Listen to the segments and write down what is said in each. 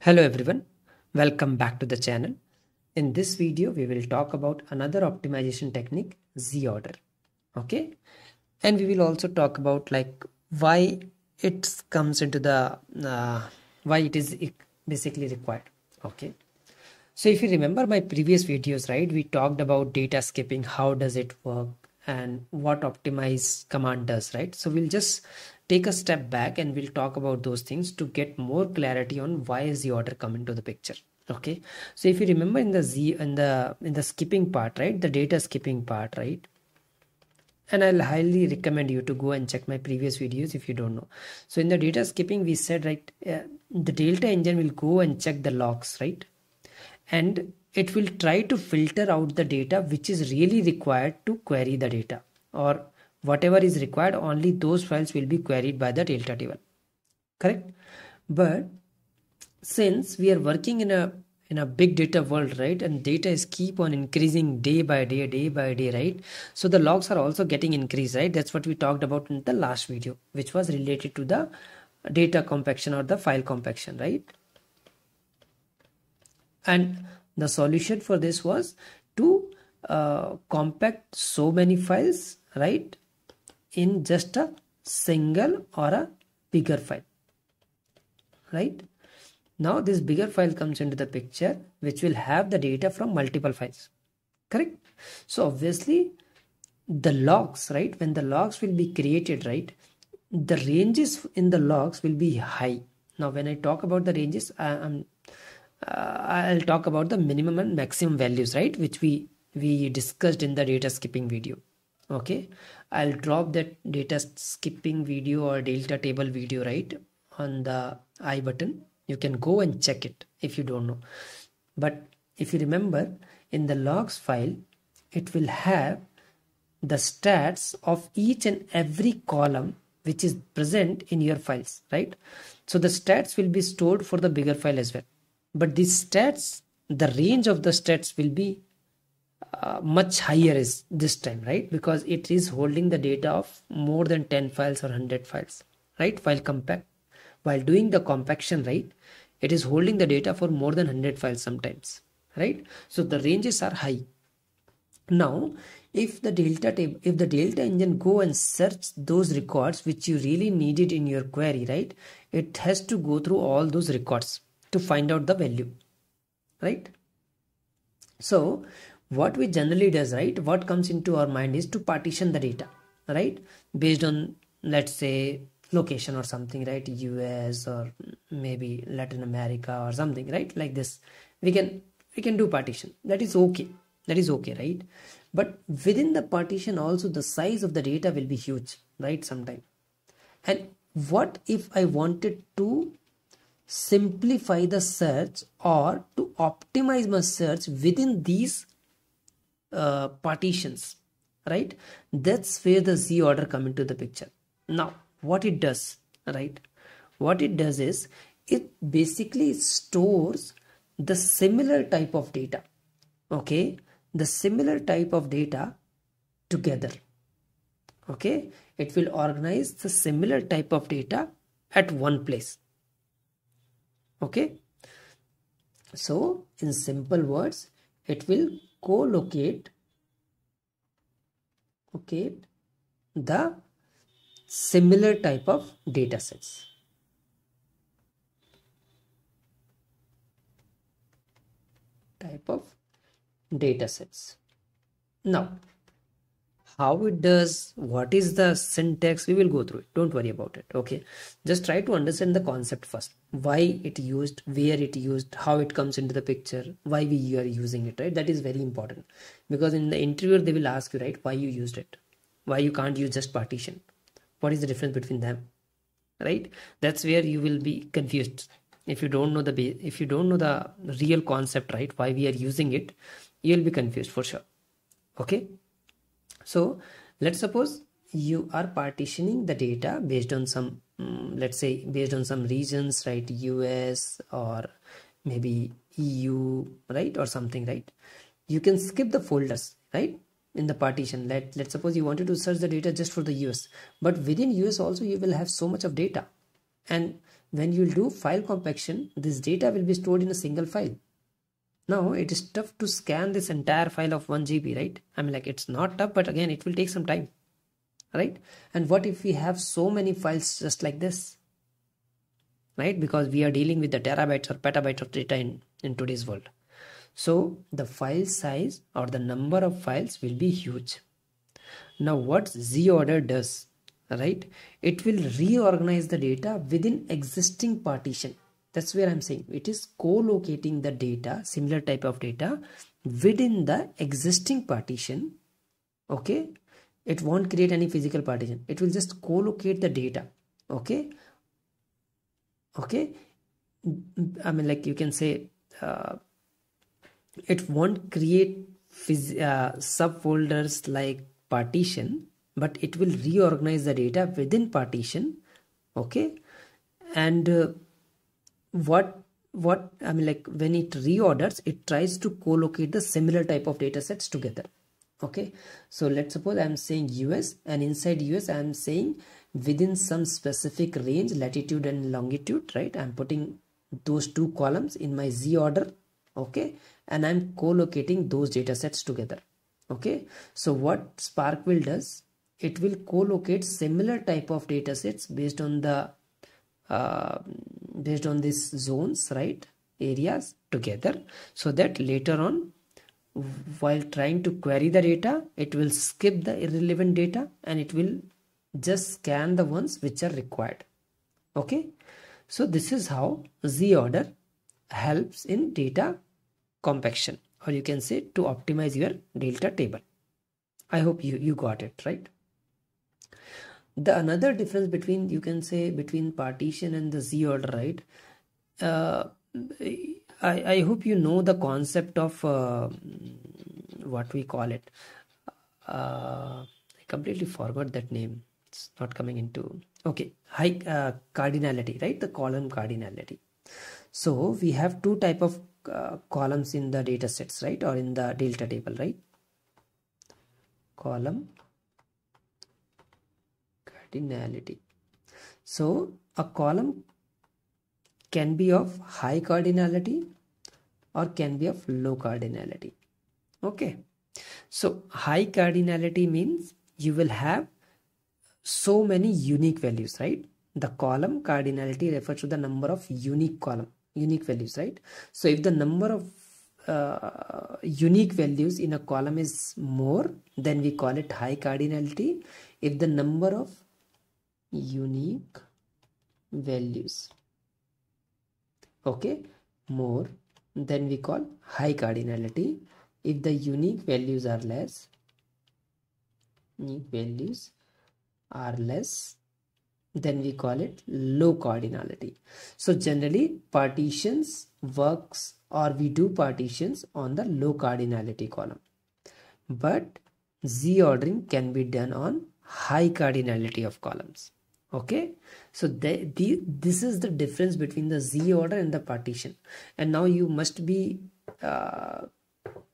Hello everyone, welcome back to the channel. In this video, we will talk about another optimization technique, z-order. Okay, and we will also talk about like why it comes into the uh, why it is basically required. Okay, so if you remember my previous videos, right, we talked about data skipping, how does it work, and what optimize command does, right? So we'll just take a step back and we'll talk about those things to get more clarity on why is the order come into the picture okay? So if you remember in the z in the in the skipping part right the data skipping part right? And i'll highly recommend you to go and check my previous videos if you don't know. So in the data skipping we said right uh, the delta engine will go and check the logs right? And it will try to filter out the data which is really required to query the data or whatever is required only those files will be queried by the delta table correct? But since we are working in a in a big data world right and data is keep on increasing day by day day by day right? So the logs are also getting increased right? That's what we talked about in the last video which was related to the data compaction or the file compaction right? And the solution for this was to uh, compact so many files right in just a single or a bigger file right? Now this bigger file comes into the picture which will have the data from multiple files correct? So obviously the logs right when the logs will be created right the ranges in the logs will be high. Now when i talk about the ranges I, am uh, i'll talk about the minimum and maximum values right which we we discussed in the data skipping video okay. I'll drop that data skipping video or delta table video right on the i button. You can go and check it if you don't know. But if you remember in the logs file it will have the stats of each and every column which is present in your files right? So the stats will be stored for the bigger file as well. But these stats the range of the stats will be uh, much higher is this time right? Because it is holding the data of more than 10 files or 100 files right? While compact while doing the compaction right? It is holding the data for more than 100 files sometimes right? So the ranges are high. Now if the delta table if the delta engine go and search those records which you really needed in your query right? It has to go through all those records to find out the value right? So what we generally does right what comes into our mind is to partition the data right? Based on let's say location or something right? Us or maybe latin america or something right? Like this. We can we can do partition. That is okay. That is okay right? But within the partition also the size of the data will be huge right sometime. And what if i wanted to simplify the search or to optimize my search within these uh, partitions right? That's where the z order come into the picture. Now what it does right? What it does is it basically stores the similar type of data okay? The similar type of data together okay? It will organize the similar type of data at one place okay? So in simple words it will co-locate the similar type of data sets. Type of data sets. Now how it does what is the syntax we will go through it. Don't worry about it okay? Just try to understand the concept first. Why it used where it used how it comes into the picture why we are using it right? That is very important. Because in the interview they will ask you right why you used it? Why you can't use just partition? What is the difference between them? Right? That's where you will be confused. If you don't know the if you don't know the real concept right why we are using it you'll be confused for sure okay so let's suppose you are partitioning the data based on some um, let's say based on some regions right? Us or maybe eu right? Or something right? You can skip the folders right? In the partition. Let let's suppose you wanted to search the data just for the us but within us also you will have so much of data. And when you do file compaction this data will be stored in a single file now it is tough to scan this entire file of 1 GB right? I mean like it's not tough but again it will take some time right? And what if we have so many files just like this right? Because we are dealing with the terabytes or petabytes of data in in today's world. So the file size or the number of files will be huge. Now what z order does right? It will reorganize the data within existing partition that's where i'm saying it is co-locating the data similar type of data within the existing partition okay? It won't create any physical partition. It will just co-locate the data okay? Okay? I mean like you can say uh, it won't create uh, subfolders like partition but it will reorganize the data within partition okay? And uh, what what i mean like when it reorders it tries to co-locate the similar type of data sets together. Okay? So let's suppose i'm saying us and inside us i'm saying within some specific range latitude and longitude right? I'm putting those two columns in my z order okay? And i'm co-locating those data sets together okay? So what Spark will does it will co-locate similar type of data sets based on the uh, based on these zones right areas together so that later on while trying to query the data it will skip the irrelevant data and it will just scan the ones which are required. Okay? So this is how z order helps in data compaction or you can say to optimize your delta table. I hope you you got it right the another difference between you can say between partition and the z order right? Uh, I, I hope you know the concept of uh, what we call it. Uh, I completely forgot that name. It's not coming into okay high uh, cardinality right? The column cardinality. So we have two type of uh, columns in the data sets right? Or in the delta table right? Column cardinality. So a column can be of high cardinality or can be of low cardinality. Okay. So high cardinality means you will have so many unique values right? The column cardinality refers to the number of unique column unique values right? So if the number of uh, unique values in a column is more then we call it high cardinality. If the number of unique values. Okay? More then we call high cardinality. If the unique values are less unique values are less then we call it low cardinality. So generally partitions works or we do partitions on the low cardinality column. But z ordering can be done on high cardinality of columns okay? So the, the, this is the difference between the z order and the partition. And now you must be uh,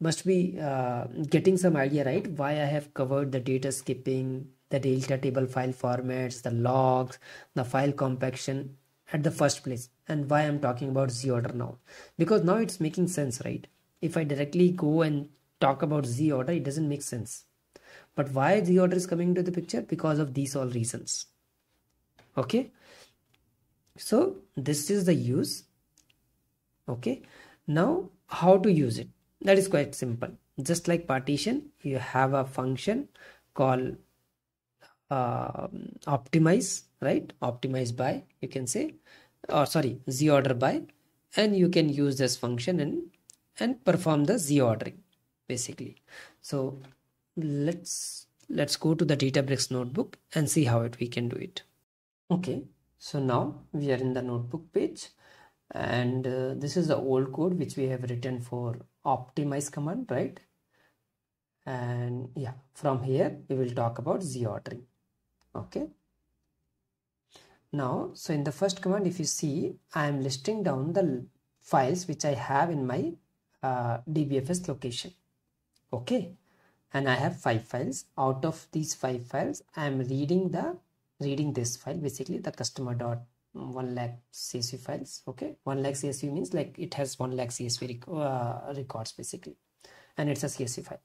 must be uh, getting some idea right? Why i have covered the data skipping the delta table file formats the logs the file compaction at the first place. And why i'm talking about z order now. Because now it's making sense right? If i directly go and talk about z order it doesn't make sense. But why z order is coming into the picture? Because of these all reasons okay? So this is the use. Okay? Now how to use it? That is quite simple. Just like partition you have a function called uh, optimize right? Optimize by you can say or sorry z order by and you can use this function and and perform the z ordering basically. So let's let's go to the databricks notebook and see how it we can do it okay so now we are in the notebook page and uh, this is the old code which we have written for optimize command right? And yeah from here we will talk about z ordering. Okay. Now so in the first command if you see i am listing down the files which i have in my uh, dbfs location. Okay. And i have five files. Out of these five files i am reading the reading this file basically the customer dot 1 lakh csv files okay? 1 lakh csv means like it has 1 lakh csv rec uh, records basically. And it's a csv file.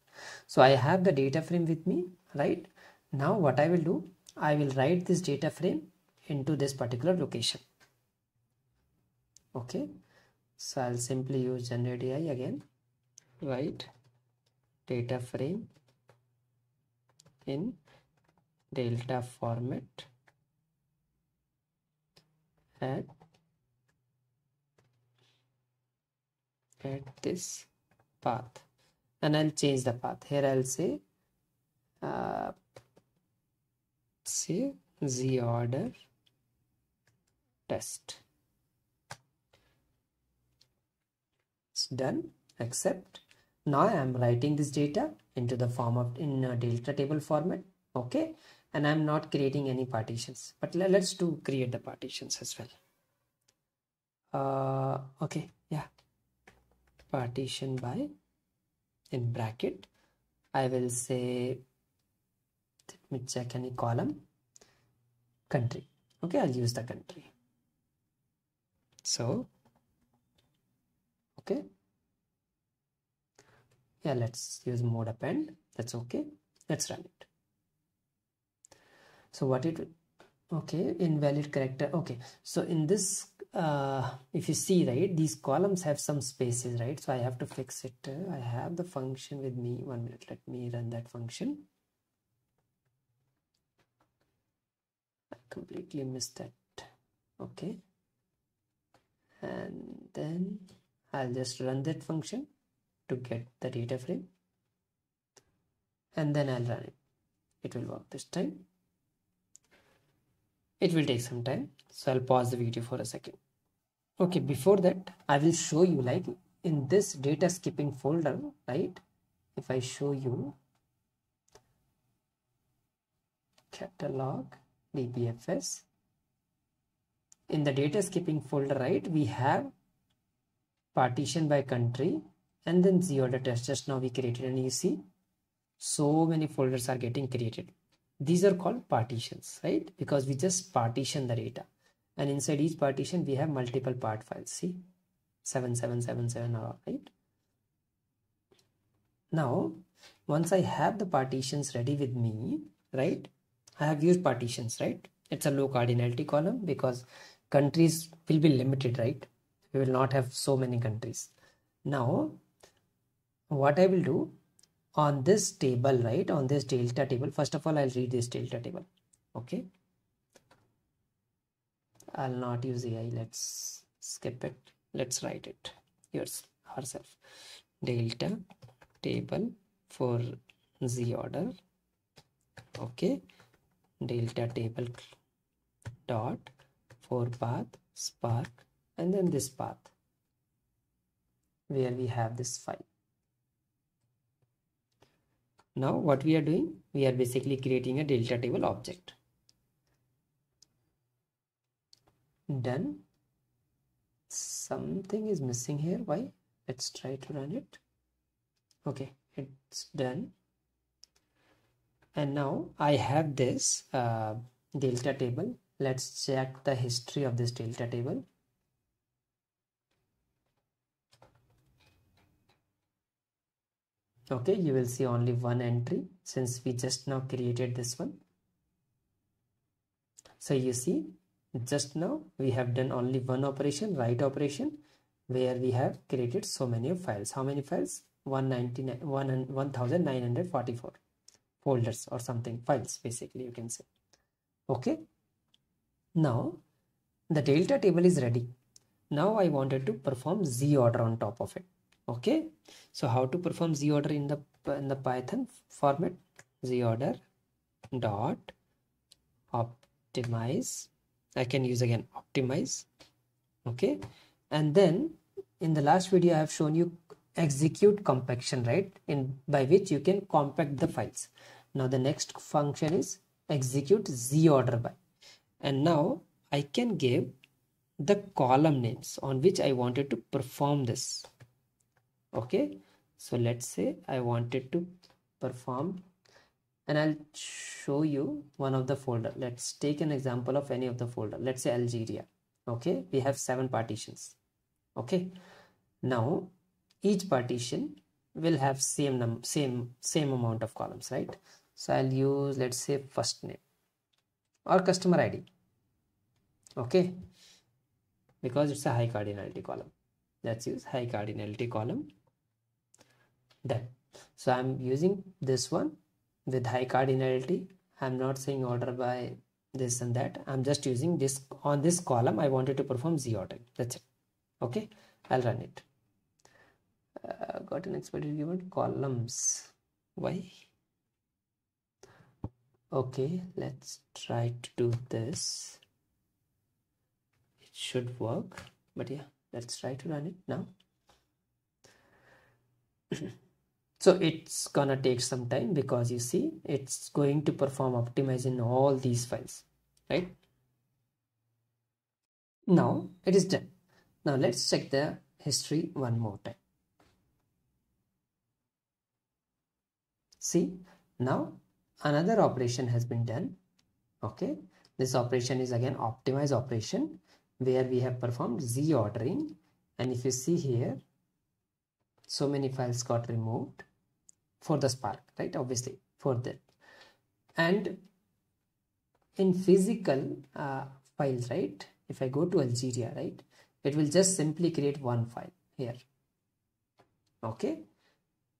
So i have the data frame with me right? Now what i will do i will write this data frame into this particular location. Okay? So i'll simply use generate ai again. Write data frame in delta format at at this path. And I'll change the path. Here I'll say uh, say z order test. It's done. Accept. Now I am writing this data into the form of in a delta table format. Okay and I'm not creating any partitions but let's do create the partitions as well. Uh, okay yeah. Partition by in bracket I will say let me check any column. Country. Okay I'll use the country. So okay. Yeah let's use mode append. That's okay. Let's run it so what it okay invalid character okay. So in this uh, if you see right these columns have some spaces right? So I have to fix it. Uh, I have the function with me. One minute let me run that function. I completely missed that. Okay. And then I'll just run that function to get the data frame. And then I'll run it. It will work this time it will take some time so i'll pause the video for a second. Okay before that i will show you like in this data skipping folder right if i show you catalog dbfs in the data skipping folder right we have partition by country and then z order test just now we created and you see so many folders are getting created these are called partitions right? Because we just partition the data. And inside each partition we have multiple part files. See? 7777 are all right? Now once i have the partitions ready with me right? I have used partitions right? It's a low cardinality column because countries will be limited right? We will not have so many countries. Now what i will do on this table right on this delta table. First of all i'll read this delta table okay? I'll not use ai let's skip it. Let's write it. Yours ourselves delta table for z order okay? Delta table dot for path spark and then this path where we have this file now what we are doing? We are basically creating a delta table object. Done. Something is missing here. Why? Let's try to run it. Okay it's done. And now I have this uh, delta table. Let's check the history of this delta table okay you will see only one entry since we just now created this one. So you see just now we have done only one operation write operation where we have created so many files. How many files? 199 1944 folders or something files basically you can say. Okay? Now the delta table is ready. Now i wanted to perform z order on top of it okay. So how to perform z order in the in the python format? Z order dot optimize. I can use again optimize. Okay. And then in the last video i have shown you execute compaction right? In by which you can compact the files. Now the next function is execute z order by. And now i can give the column names on which i wanted to perform this okay? So let's say I wanted to perform and I'll show you one of the folder. Let's take an example of any of the folder. Let's say Algeria. Okay? We have seven partitions. Okay? Now each partition will have same num same same amount of columns right? So i'll use let's say first name or customer id okay? Because it's a high cardinality column. Let's use high cardinality column done. So i'm using this one with high cardinality. I'm not saying order by this and that. I'm just using this on this column i wanted to perform z ordering that's it. Okay? I'll run it. Uh, got an expected given columns. Why? Okay let's try to do this. It should work. But yeah let's try to run it now so it's gonna take some time because you see it's going to perform optimize in all these files right? Now it is done. Now let's check the history one more time. See now another operation has been done okay? This operation is again optimize operation where we have performed z ordering. And if you see here so many files got removed for the spark right? Obviously for that. And in physical uh, files right? If i go to algeria right? It will just simply create one file here. Okay?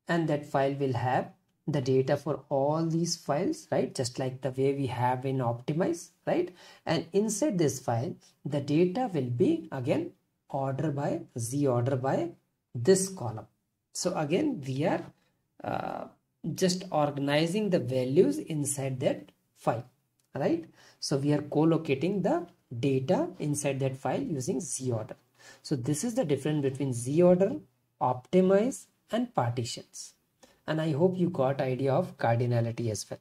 And that file will have the data for all these files right? Just like the way we have in optimize right? And inside this file the data will be again order by z order by this column. So again we are uh, just organizing the values inside that file right? So we are co-locating the data inside that file using z order. So this is the difference between z order optimize and partitions. And i hope you got idea of cardinality as well.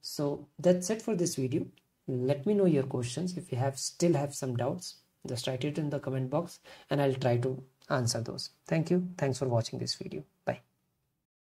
So that's it for this video. Let me know your questions. If you have still have some doubts just write it in the comment box and i'll try to answer those. Thank you. Thanks for watching this video. Bye